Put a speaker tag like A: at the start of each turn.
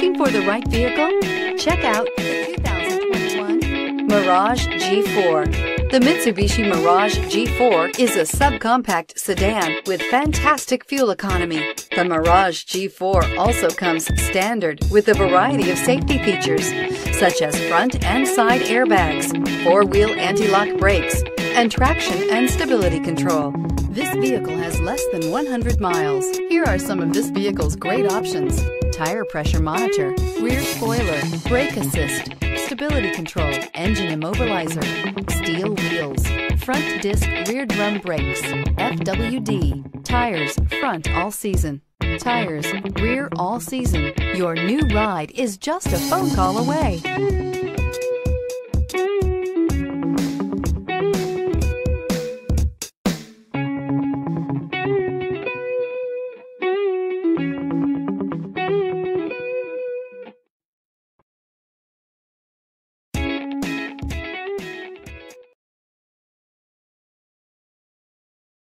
A: for the right vehicle? Check out the 2021 Mirage G4. The Mitsubishi Mirage G4 is a subcompact sedan with fantastic fuel economy. The Mirage G4 also comes standard with a variety of safety features, such as front and side airbags, four-wheel anti-lock brakes, and traction and stability control. This vehicle has less than 100 miles. Here are some of this vehicle's great options. Tire pressure monitor, rear spoiler, brake assist, stability control, engine immobilizer, steel wheels, front disc rear drum brakes, FWD, tires front all season, tires rear all season. Your new ride is just a phone call away.